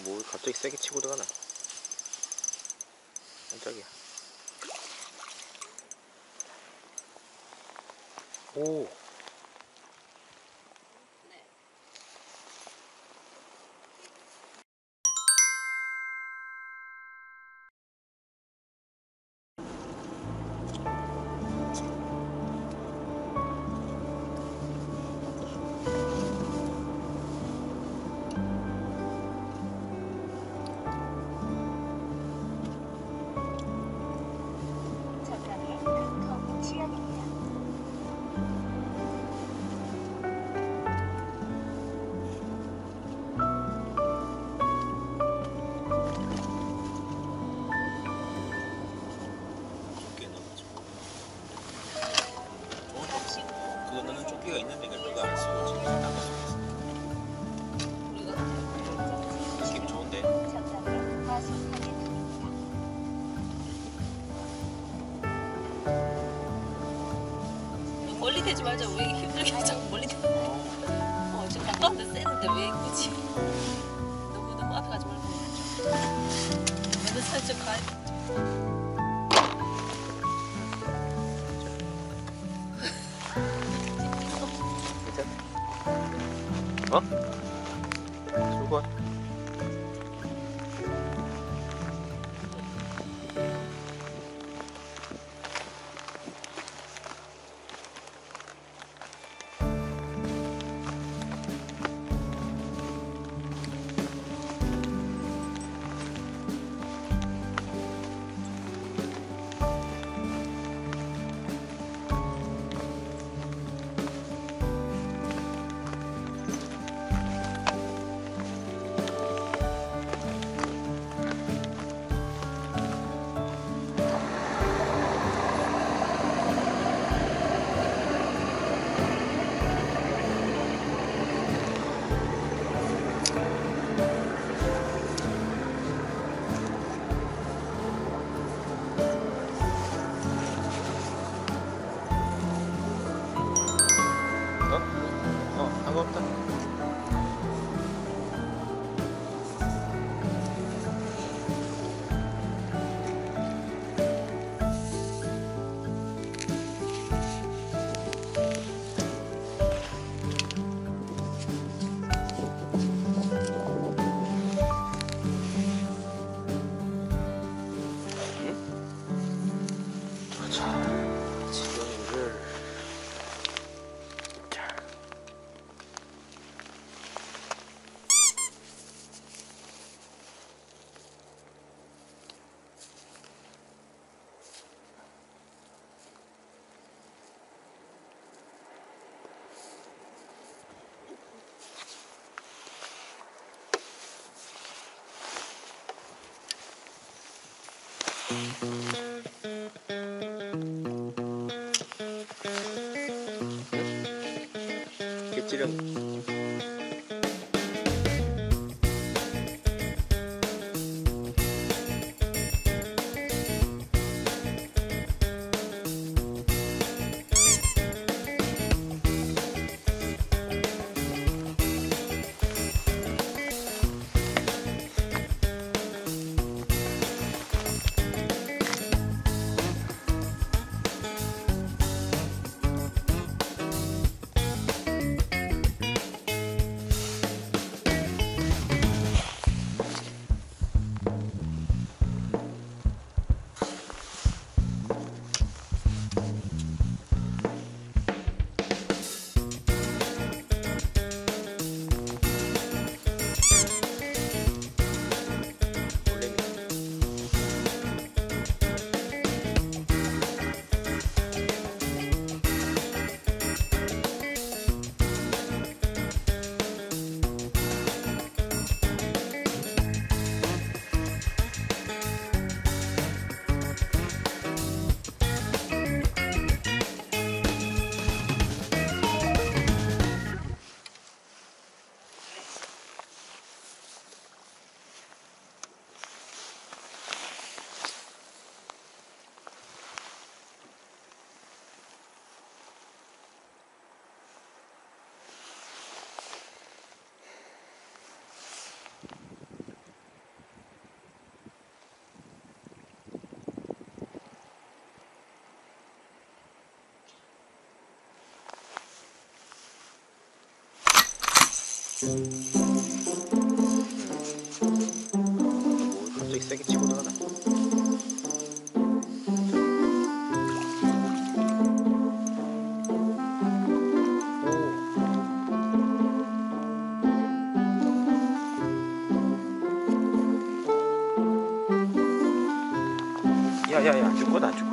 뭐 갑자기 세게 치고 들어가나? 깜짝이야. 오. 대지 말자. 왜 힘들게 자꾸 멀리 대? 어, 지금 가까운데 쎄는데 왜 굳이? 너무 너무 앞에 가지 말고. 너무 살짝 가. 괜 어, 상관없다. 개찌름 뭐 갑자기 세게 치고도 하나 야야야 줄거다 줄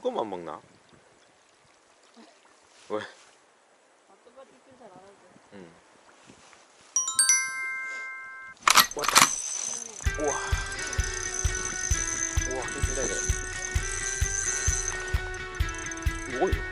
똥꼬만 먹나? 왜? 응. 왔다. 우와. 우와, 진짜 이거. 뭐야?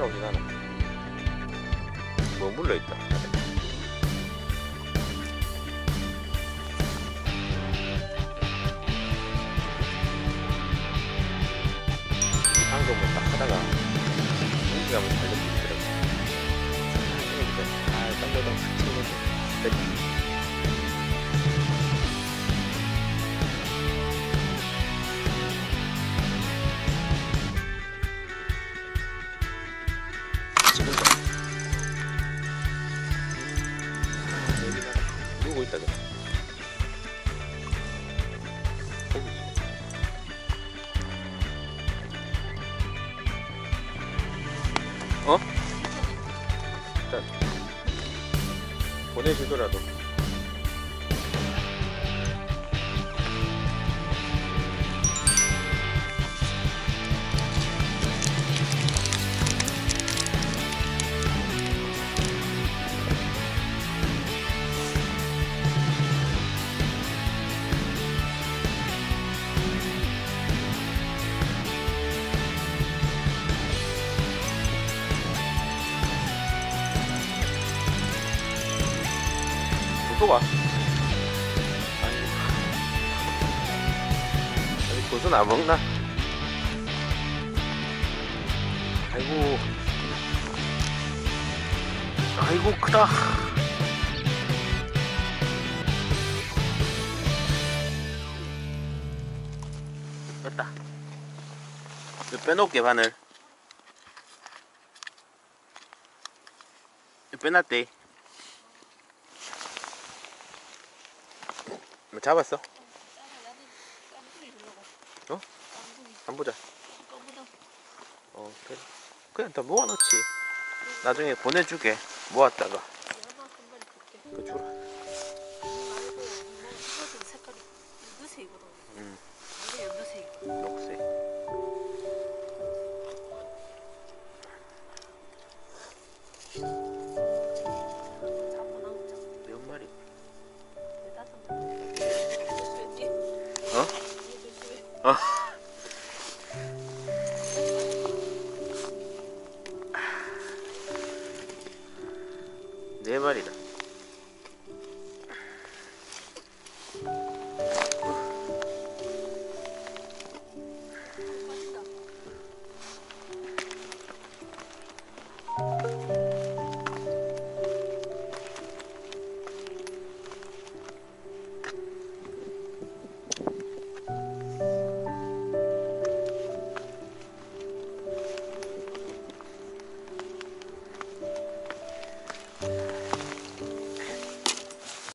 따라오진 않아 뭐 물러 있다. 방금 뭐딱 하다가 공기감을 살릴 수 있더라고 아 땅보다 탁 치는 거지 있다 그래 어? 일단 보내주더라도 고수는 안 먹나? 아이고 아이고 크다 됐다 이거 빼놓을게 바늘 이거 빼놨대 뭐 잡았어? 어? 안 보자. 어, 그래. 그냥 다 모아놓지. 나중에 보내주게. 모았다가. 그 주라. 응. 녹색. 몇 마리? 어? 어?